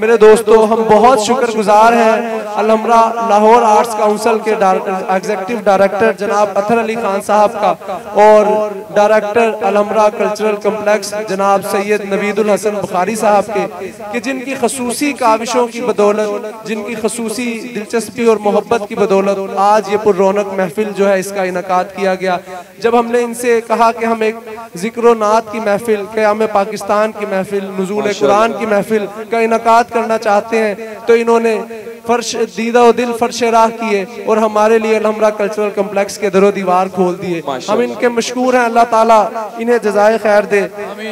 میرے دوستو ہم بہت شکر گزار ہیں الحمرہ لاہور آرٹس کاؤنسل کے ایگزیکٹیو ڈائریکٹر جناب اتھر علی خان صاحب کا اور ڈائریکٹر الحمرہ کلچرل کمپلیکس جناب سید نوید الحسن بخاری صاحب کے کہ جن کی خصوصی کاوشوں کی بدولت جن کی خصوصی دلچسپی اور محبت کی بدولت آج یہ پر رونق محفل جو ہے اس کا انعقاد کیا گیا۔ جب ہم نے ان سے کہا کہ ہم ایک ذکر و نعت کی محفل قیام پاکستان کی محفل نزول قرآن کی محفل کا انعقاد کرنا چاہتے ہیں تو انہوں نے فرش دیدہ و دل فرش راہ کیے اور ہمارے لیے الحمرہ کلچرل کمپلیکس کے در و دیوار کھول دیے۔ ہم ان کے مشکور ہیں، اللہ تعالیٰ انہیں جزائے خیر دے۔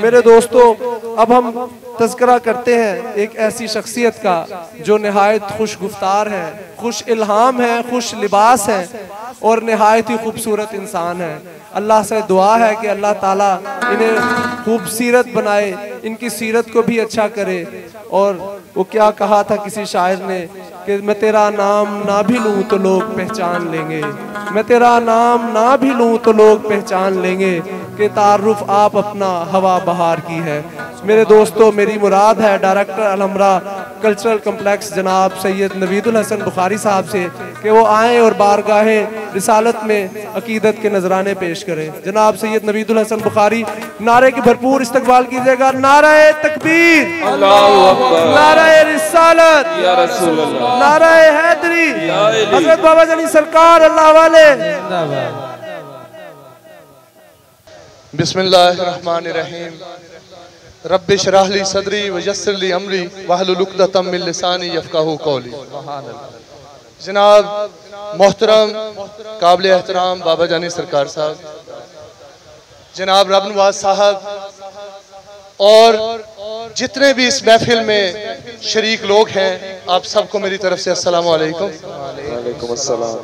میرے دوستو، اب ہم تذکرہ کرتے ہیں ایک ایسی شخصیت کا جو نہایت خوش گفتار ہے، خوش الہام ہے، خوش لباس ہے اور نہایت ہی خوبصورت انسان ہے۔ اللہ سے دعا ہے کہ اللہ تعالیٰ انہیں خوبصیرت بنائے۔ ان کی سیرت کو بھی اچھا کرے۔ اور وہ کیا کہا تھا کسی شاعر نے کہ میں تیرا نام نہ بھی لوں تو لوگ پہچان لیں گے۔ میں تیرا نام نہ بھی لوں تو لوگ پہچان لیں گے کہ تعارف آپ اپنا ہوا بہار کی ہے۔ میرے دوستو، میری مراد ہے ڈائریکٹر الحمرہ کلچرل کمپلیکس جناب سید نوید الحسن بخاری صاحب سے کہ وہ آئیں اور بارگاہ رسالت میں عقیدت کے نظرانے پیش کریں۔ جناب سید نوید الحسن بخاری نعرے کی بھرپور استقبال کیجیے گا۔ نعرہ تکبیر۔ نعرہ رسالت۔ نعرہ حیدری۔ حضرت بابا جنی سرکار اللہ والے۔ بسم اللہ الرحمن الرحیم۔ رب شرح لی صدری ویسر لی امری وحل لکدتم من لسانی یفقہو قولی۔ جناب محترم قابل احترام بابا جانی سرکار صاحب جناب رب نواز صاحب اور جتنے بھی اس محفل میں شریک لوگ ہیں آپ سب کو میری طرف سے السلام علیکم۔ وعلیکم السلام۔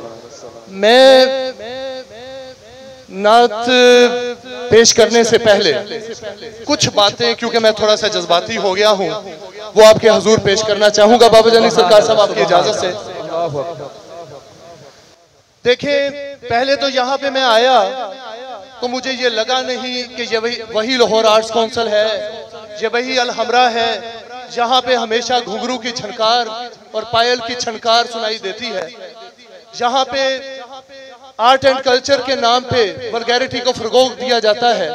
میں نعت پیش کرنے سے پہلے کچھ باتیں کیونکہ میں تھوڑا سا جذباتی ہو گیا ہوں وہ آپ کے حضور پیش کرنا چاہوں گا۔ بابا جانی سرکار صاحب آپ کی اجازت سے۔ دیکھیں پہلے تو یہاں پہ میں آیا تو مجھے یہ لگا نہیں کہ یہ وہی لاہور آرٹس کونسل ہے یہ وہی الحمرہ ہے جہاں پہ ہمیشہ گھنگرو کی چھنکار اور پائل کی چھنکار سنائی دیتی ہے۔ یہاں پہ آرٹ اینڈ کلچر کے نام پہ ولگیرٹی کو فرگوگ دیا جاتا ہے۔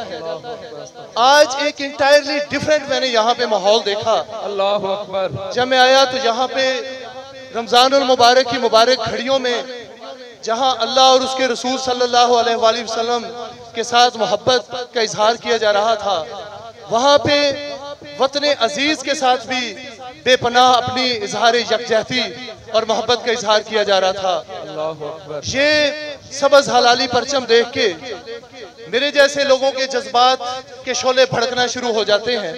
آج ایک انٹائرلی ڈیفرنٹ میں نے یہاں پہ ماحول دیکھا۔ اللہ اکبر۔ جب میں آیا تو یہاں پہ رمضان المبارک کی مبارک گھڑیوں میں جہاں اللہ اور اس کے رسول صلی اللہ علیہ وآلہ وسلم کے ساتھ محبت کا اظہار کیا جا رہا تھا وہاں پہ وطن عزیز کے ساتھ بھی بے پناہ اپنی اظہار یکجہتی اور محبت کا اظہار کیا جا رہا تھا۔ یہ سبز حلالی پرچم دیکھ کے میرے جیسے لوگوں کے جذبات کے شعلے بھڑکنا شروع ہو جاتے ہیں۔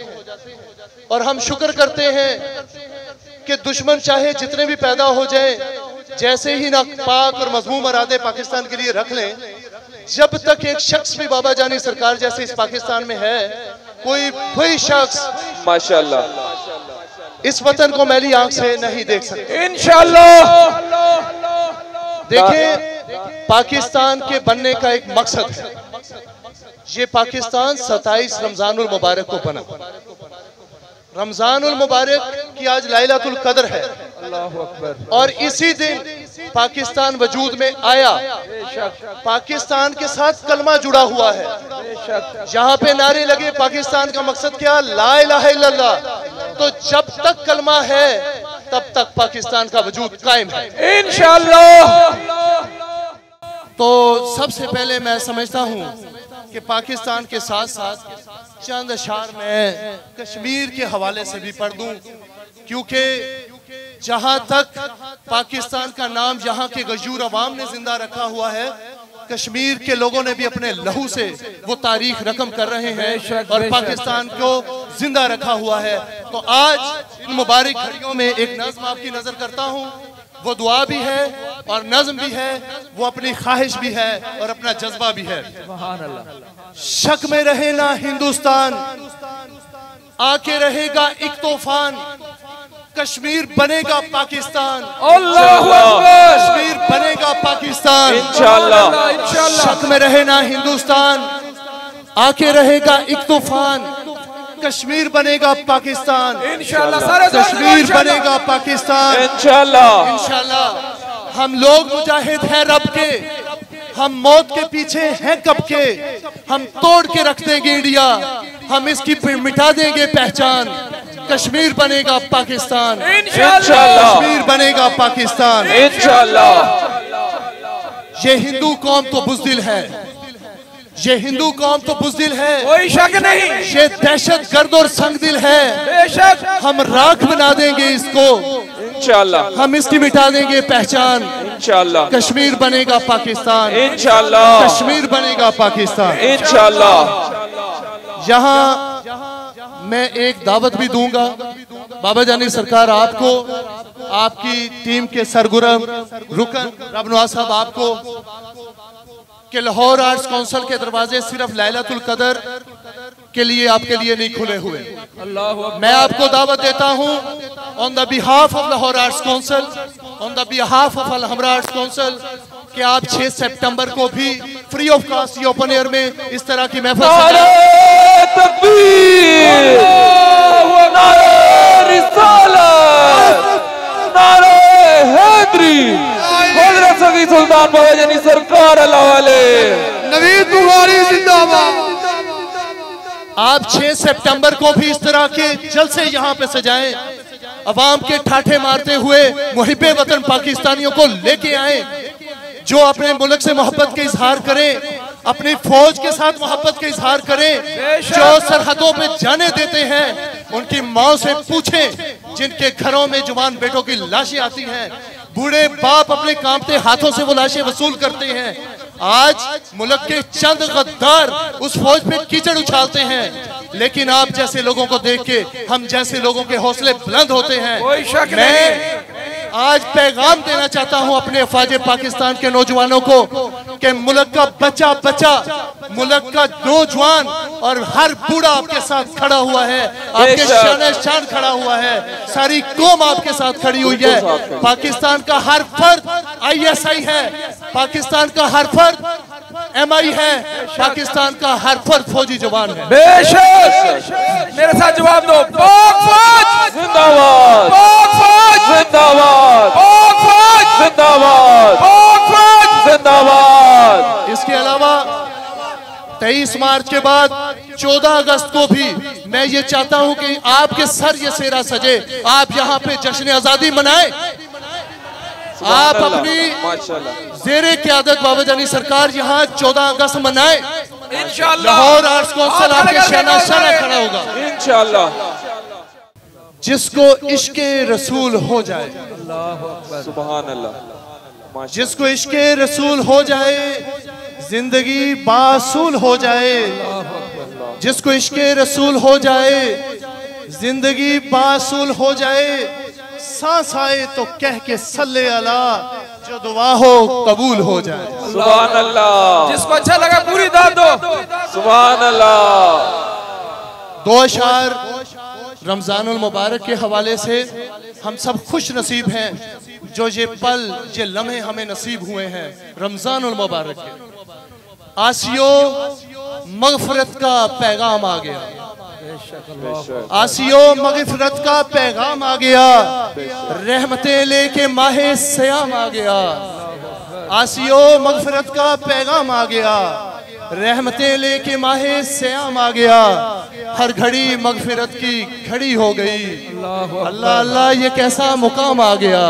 اور ہم شکر کرتے ہیں کہ دشمن چاہے جتنے بھی پیدا ہو جائیں جیسے ہی نہ پاک اور مضموم ارادے پاکستان کے لیے رکھ لیں جب تک ایک شخص بھی بابا جانی سرکار جیسے اس پاکستان میں ہے کوئی کوئی شخص ماشاءاللہ۔ اس وطن کو میلی آنکھ سے نہیں دیکھ سکتے انشاءاللہ۔ دیکھیں پاکستان کے بننے کا ایک مقصد ہے۔ یہ پاکستان ستائیس رمضان المبارک کو بنا۔ رمضان المبارک کی آج لائلت القدر ہے۔ اور اسی دن پاکستان وجود میں آیا۔ پاکستان کے ساتھ کلمہ جڑا ہوا ہے۔ جہاں پہ نعرے لگے پاکستان کا مقصد کیا؟ لا الہ الا اللہ۔ تو جب تک کلمہ ہے تب تک پاکستان کا وجود قائم ہے۔ انشاءاللہ۔ تو سب سے پہلے میں سمجھتا ہوں کہ پاکستان کے ساتھ ساتھ چند اشار میں کشمیر کے حوالے سے بھی پڑھ دوں۔ کیونکہ جہاں تک پاکستان کا نام یہاں کے غیور عوام نے زندہ رکھا ہوا ہے، کشمیر کے لوگوں نے بھی اپنے لہو سے وہ تاریخ رقم کر رہے ہیں اور پاکستان کو زندہ رکھا ہوا ہے۔ تو آج ان مبارک گھڑیوں میں ایک نظم آپ کی نظر کرتا ہوں۔ وہ دعا بھی ہے اور نظم بھی ہے وہ اپنی خواہش بھی ہے اور اپنا جذبہ بھی ہے۔ شک میں رہے نہ ہندوستان آکے رہے گا ایک طوفان کشمیر بنے گا پاکستان۔ اللہ اکبر کشمیر بنے گا پاکستان۔ انشاءاللہ۔ شک میں رہے نہ ہندوستان آکے رہے گا ایک طوفان۔ کشمیر بنے گا پاکستان۔ انشاءاللہ کشمیر۔ بنے گا پاکستان۔ انشاءاللہ۔ انشاءاللہ۔ ہم لوگ مجاہد ہیں رب کے۔ ہم موت کے پیچھے ہیں کب کے؟ ہم توڑ کے رکھ دیں گے انڈیا۔ ہم اس کی مٹا دیں گے پہچان۔ کشمیر بنے گا پاکستان۔ انشاءاللہ۔ کشمیر بنے گا پاکستان۔ انشاءاللہ۔ یہ ہندو قوم تو بزدل ہے۔ یہ ہندو قوم تو بزدل ہے۔ کوئی شک نہیں۔ یہ دہشت گرد اور سنگ دل ہے۔ بے شک۔ ہم راکھ بنا دیں گے اس کو۔ انشاءاللہ۔ ہم اس کی مٹا دیں گے پہچان۔ انشاءاللہ۔ کشمیر بنے گا پاکستان۔ انشاءاللہ۔ کشمیر بنے گا پاکستان۔ انشاءاللہ۔ یہاں میں ایک دعوت بھی دوں گا۔ بابا جانی سرکار آپ کو آپ کی ٹیم کے سرگرم رکن رب نواز صاحب آپ کو۔ کہ لاہور آرٹس کونسل کے دروازے صرف لیلت القدر کے لیے آپ کے لیے نہیں کھلے ہوئے۔ میں آپ کو دعوت دیتا ہوں on the behalf of Lahore arts council on the behalf of Alhamra arts council کہ آپ 6 سپٹمبر کو بھی فری آف کاسٹ یہ اوپن ایئر میں اس طرح کی محفل نعرہ تکبیر۔ نعرہ رسالت۔ نعرہ حیدری۔ حضرت سگی سلطان بابا جانی سرکار اللہ علیہ نوید بخاری زندہ آپ 6 سپٹمبر کو بھی اس طرح کے جلسے یہاں پہ سجائیں۔ عوام کے ٹھاٹھے مارتے ہوئے محب وطن پاکستانیوں کو لے کے آئیں۔ جو اپنے ملک سے محبت کے اظہار کریں اپنی فوج کے ساتھ محبت کے اظہار کریں جو سرحدوں پہ جانے دیتے ہیں ان کی ماں سے پوچھیں جن کے گھروں میں جوان بیٹوں کی لاشیں آتی ہیں۔ بوڑھے باپ اپنے کامتے ہاتھوں سے وہ لاشیں وصول کرتے ہیں۔ آج ملک کے چند غدار اس فوج پہ کیچڑ اچھالتے ہیں۔ لیکن آپ جیسے لوگوں کو دیکھ کے ہم جیسے لوگوں کے حوصلے بلند ہوتے ہیں۔ کوئی شک میں نہیں۔ آج پیغام دینا چاہتا ہوں اپنے افواج پاکستان کے نوجوانوں کو کہ ملک کا بچہ بچہ ملک کا نوجوان اور ہر بوڑھا آپ کے ساتھ کھڑا ہوا ہے۔ آپ کے۔ شان شان کھڑا ہوا ہے۔ ساری قوم آپ کے ساتھ کھڑی ہوئی ہے۔ پاکستان کا ہر فرد آئی ایس آئی ہے۔ پاکستان کا ہر فرد ایم آئی ہے پاکستان کا ہر فرد فوجی جوان ہے بے شک میرے ساتھ جواب دو پاک فوج زندہ باد پاک فوج زندہ باد پاک فوج زندہ باد پاک فوج زندہ باد اس کے علاوہ تیئیس مارچ کے بعد چودہ اگست کو بھی میں یہ چاہتا ہوں کہ آپ کے سر یہ سیرا سجے آپ یہاں پہ جشن آزادی منائیں آپ اپنی زیر قیادت بابا جانی سرکار یہاں چودہ اگست انشاءاللہ. لاہور آرٹس کونسل آپ کے شانہ شانہ کھڑا ہوگا۔ انشاءاللہ. جس کو عشق رسول ہو جائے۔ سبحان اللہ جس کو عشق رسول ہو جائے زندگی باصول ہو جائے۔ جس کو عشق رسول ہو جائے زندگی باصول ہو جائے۔ سانس آئے تو کہہ کے صلی اللہ جو دعا ہو قبول ہو جائے۔ سبحان اللہ۔ جس کو اچھا لگا پوری داد دو۔ سبحان اللہ۔ دو اشعار رمضان المبارک کے حوالے سے ہم سب خوش نصیب ہیں۔ جو یہ پل یہ لمحے ہمیں نصیب ہوئے ہیں رمضان المبارک کے۔ آسیو مغفرت کا پیغام آ گیا۔ آسیو مغفرت کا پیغام آ گیا۔ رحمتیں لے کے ماہ سیام آ گیا۔ آسیو مغفرت کا پیغام آ گیا۔ رحمتیں لے کے ماہ سیام آ گیا۔ ہر گھڑی مغفرت کی گھڑی ہو گئی۔ اللہ اللہ یہ کیسا مقام آ گیا۔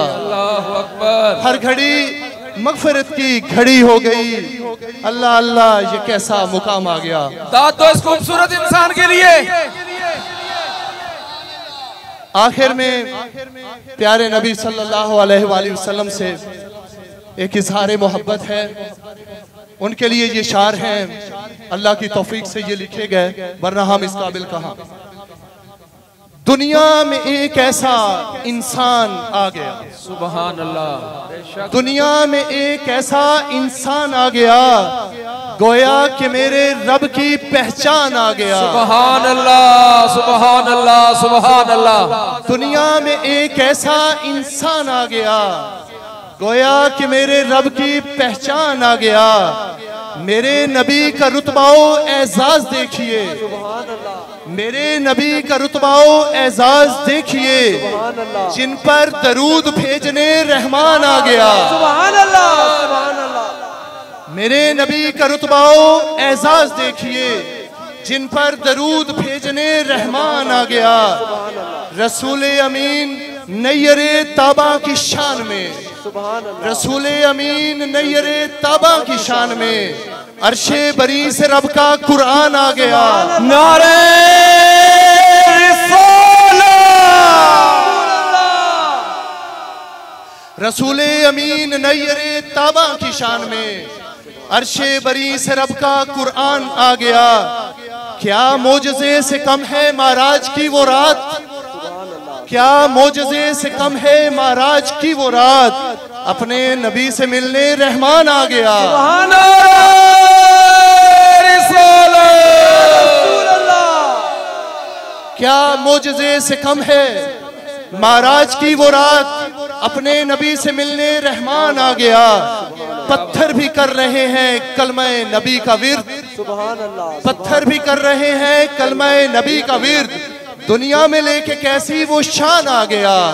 ہر گھڑی مغفرت کی گھڑی ہو گئی۔ اللہ اللہ یہ کیسا مقام آ گیا۔ داد دو اس خوبصورت انسان کے لیے۔ آخر میں پیارے نبی صلی اللہ علیہ وآلہ وسلم سے ایک اظہار محبت ہے۔ ان کے لیے یہ شعر ہیں۔ اللہ کی توفیق سے یہ لکھے گئے ورنہ ہم اس قابل کہاں؟ دنیا میں ایک ایسا انسان آ گیا۔ سبحان اللہ۔ دنیا میں ایک ایسا انسان آ گیا۔ گویا کہ میرے رب کی پہچان آ گیا۔ سبحان اللہ سبحان اللہ سبحان اللہ۔ دنیا میں ایک ایسا انسان آ گیا۔ گویا کہ میرے رب کی پہچان آ گیا۔ میرے نبی کا رتبہ و اعزاز دیکھیے۔ میرے نبی کا رتبہ و اعزاز دیکھیے جن پر درود بھیجنے رحمان آ گیا۔ سبحان اللہ سبحان اللہ۔ میرے نبی کا رتبہ و اعزاز دیکھیے جن پر درود بھیجنے رحمان آ گیا۔ رسول امین نیر تابا کی شان میں۔ رسول امین نیر تابا کی شان میں۔ عرش بری سے رب کا قرآن آ گیا۔ نعرہ رسول امین نیر تابا کی شان میں عرش بری سے رب کا قرآن آ گیا۔ کیا موجزے سے کم ہے مہاراج کی وہ رات؟ کیا موجزے سے کم ہے مہاراج کی وہ رات؟ اپنے نبی سے ملنے رحمان آ گیا۔ کیا موجزے سے کم ہے؟ مہاراج کی وہ رات اپنے نبی سے ملنے رحمان آ گیا۔ پتھر بھی کر رہے ہیں کلمہ نبی کا ورد۔ پتھر بھی کر رہے ہیں کلمہ نبی کا ورد۔ دنیا میں لے کے کیسی وہ شان آ گیا۔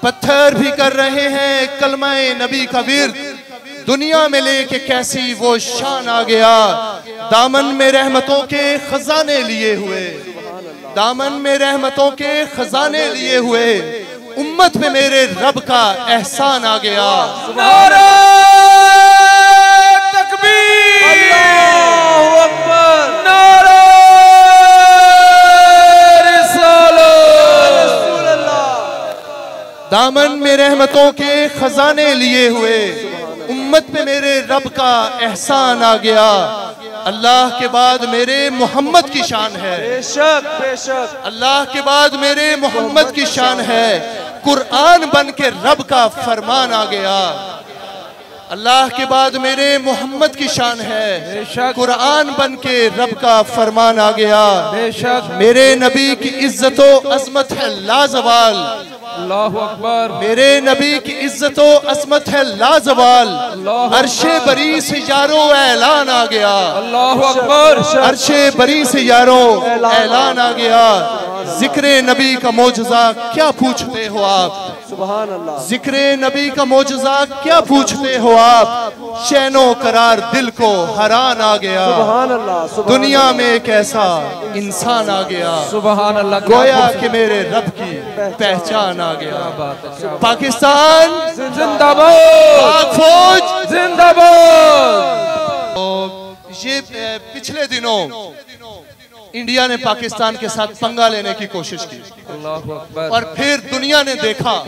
پتھر بھی کر رہے ہیں کلمہ نبی کا ورد دنیا میں لے کے کیسی وہ شان آ گیا۔ دامن میں رحمتوں کے خزانے لیے ہوئے۔ دامن میں رحمتوں کے خزانے لیے ہوئے۔ امت پہ میرے رب کا احسان آ گیا۔ رحمتوں کے خزانے لیے ہوئے۔ امت پہ میرے رب کا احسان آ گیا۔ اللہ کے بعد میرے محمد کی شان ہے۔ بے شک بے شک۔ اللہ کے بعد میرے محمد کی شان ہے۔ قرآن بن کے رب کا فرمان آ گیا۔ اللہ کے بعد میرے محمد کی شان ہے۔ قرآن بن کے رب کا فرمان آ گیا۔ میرے نبی کی عزت و عظمت ہے۔ لازوال اللہ اکبر۔ میرے نبی کی عزت و عظمت ہے لازوال۔ عرش بری سے یارو اعلان آ گیا۔ اللہ اکبر۔ عرش بری سے یارو اعلان آ گیا۔ ذکر نبی کا معجزہ کیا پوچھتے ہو آپ؟ سبحان اللہ ذکر نبی کا معجزہ کیا پوچھتے ہو آپ؟ چین و قرار دل کو حران آ گیا۔ سبحان اللہ دنیا میں ایک ایسا انسان آ گیا۔ سبحان اللہ گویا کہ میرے رب کی پہچان آ گیا۔ پاکستان۔ زندہ باد۔ پاک فوج۔ زندہ باد۔ یہ پچھلے دنوں انڈیا نے پاکستان کے ساتھ پنگا لینے کی کوشش کی۔ اور پھر دنیا نے دیکھا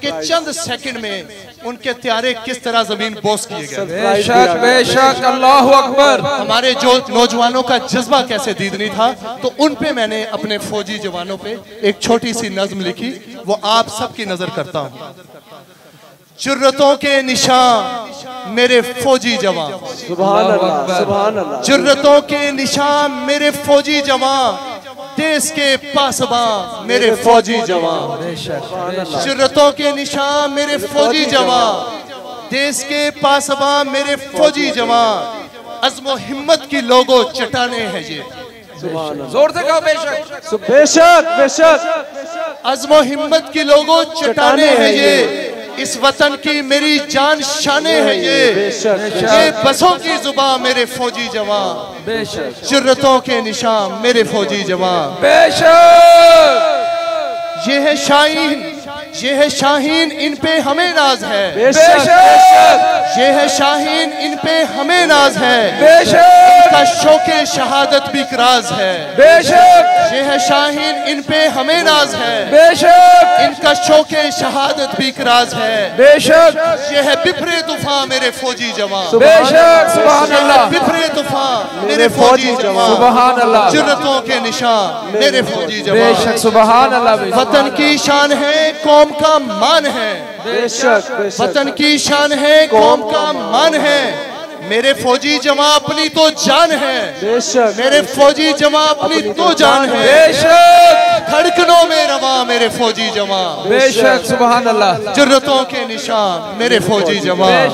کہ چند سیکنڈ میں ان کے تیارے کس طرح زمین بوس کیے گئے۔ اللہ اکبر۔ ہمارے جو نوجوانوں کا جذبہ کیسے دیدنی تھا تو ان پہ میں نے اپنے فوجی جوانوں پہ ایک چھوٹی سی نظم لکھی وہ آپ سب کی نظر کرتا ہوں۔ جرتوں کے نشان میرے فوجی جوان۔ سبحان اللہ سبحان اللہ۔ جرتوں کے نشان میرے فوجی جوان۔ دیس کے پاسباں میرے فوجی جوان۔ جرتوں کے نشان میرے فوجی جوان۔ دیس کے پاسباں میرے فوجی جوان۔ عزم و ہمت کی لوگو چٹانے ہیں یہ۔ سبحان اللہ۔ زور سے کہو بے شک۔ بے شک بے شک۔ عزم و ہمت کی لوگو چٹانے ہیں یہ۔ اس وطن کی میری جان شانے ہیں یہ۔ یہ بسوں کی زبان میرے فوجی جوان۔ جرتوں کے نشان میرے فوجی جوان۔ یہ ہے شاہین۔ یہ ہے شاہین ان پہ ہمیں ناز ہے۔ بے شک یہ ہے شاہین ان پہ ہمیں ناز ہے۔ بے شک کا شوق شہادت بھی راز ہے۔ بے شک۔ یہ ہے شاہین ان پہ ہمیں ناز ہے۔ بے شک۔ ان کا شوق شہادت بھی راز ہے۔ بے شک۔ یہ ہے بپرے طوفان میرے فوجی جوان۔ بے شک سبحان اللہ۔ بپرے طوفان۔ میرے فوجی جوان سبحان اللہ۔ جرتوں کے نشان میرے فوجی بے جوان۔ شک سبحان اللہ بے وطن کی شان ہے قوم کا مان ہے۔ بے شک بے شک۔ وطن کی شان ہے قوم کا مان ہے۔ میرے فوجی جماع اپنی تو جان ہے۔ میرے فوجی جماع اپنی تو جان ہے۔ بے شک دھڑکنوں میں رواں میرے فوجی جوان بے شک سبحان اللہ۔ جرتوں کے نشان میرے فوجی جوان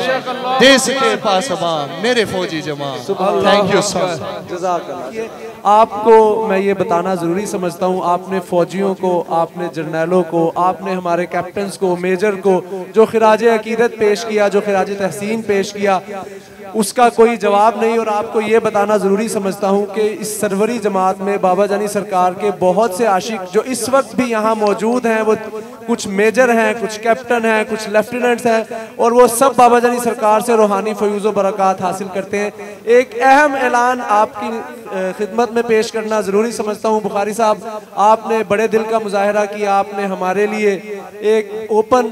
دیس کے پاسبان میرے فوجی جوان تھینک یو سر جزاک اللہ۔ آپ کو میں یہ بتانا ضروری سمجھتا ہوں آپ نے فوجیوں کو آپ نے جرنیلوں کو آپ نے ہمارے کیپٹنز کو میجر کو جو خراج عقیدت پیش کیا جو خراج تحسین پیش کیا اس کا کوئی جواب نہیں اور آپ کو یہ بتانا ضروری سمجھتا ہوں کہ اس سروری جماعت میں بابا جانی سرکار کے بہت سے عاشق جو اس وقت بھی یہاں موجود ہیں، وہ کچھ میجر ہیں، کچھ کیپٹن ہیں، کچھ لیفٹیننٹس ہیں اور وہ سب بابا جانی سرکار سے روحانی فیوز و برکات حاصل کرتے ہیں۔ ایک اہم اعلان آپ کی خدمت میں پیش کرنا ضروری سمجھتا ہوں۔ بخاری صاحب، آپ نے بڑے دل کا مظاہرہ کیا، آپ نے ہمارے لیے ایک اوپن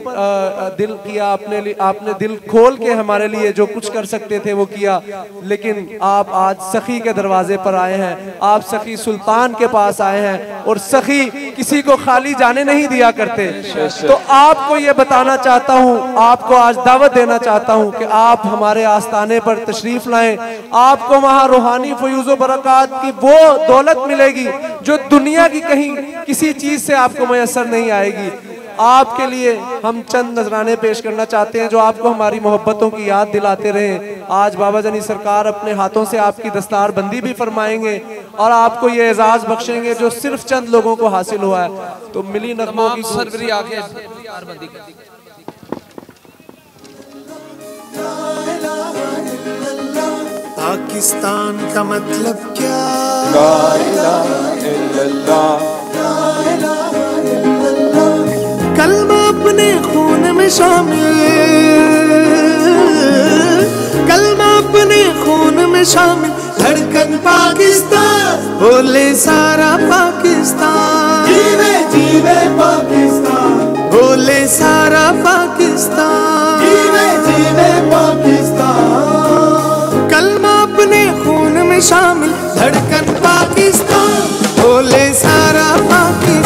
دل کیا آپ نے آپ نے دل کھول کے ہمارے لیے جو کچھ کر سکتے تھے وہ کیا۔ لیکن آپ آج سخی کے دروازے پر آئے ہیں۔ آپ سخی سلطان کے پاس آئے ہیں اور سخی کسی کو خالی جانے نہیں دیا کرتے۔ تو آپ کو یہ بتانا چاہتا ہوں، آپ کو آج دعوت دینا چاہتا ہوں کہ آپ ہمارے آستانے پر تشریف لائیں۔ آپ کو وہاں روحانی فیوز و برکات کی وہ دولت ملے گی جو دنیا کی کہیں کسی چیز سے آپ کو میسر نہیں آئے گی۔ آپ کے لیے ہم چند نظرانے پیش کرنا چاہتے ہیں جو آپ کو ہماری محبتوں کی یاد دلاتے رہے آج بابا جنی سرکار اپنے ہاتھوں سے آپ کی دستار بندی بھی فرمائیں گے اور آپ کو یہ اعزاز بخشیں گے جو صرف چند لوگوں کو حاصل ہوا ہے۔ تو ملی نغموں کی سروری آگے پاکستان کا مطلب کیا؟ لا الہ الا اللہ۔ کلمہ اپنے خون میں شامل کلمہ اپنے خون میں شامل دھڑکن پاکستان بولے سارا پاکستان۔ جیوے جیوے پاکستان۔ بولے سارا پاکستان۔ جیوے جیوے پاکستان۔ کلمہ اپنے خون میں شامل دھڑکن پاکستان۔ بولے سارا پاکستان۔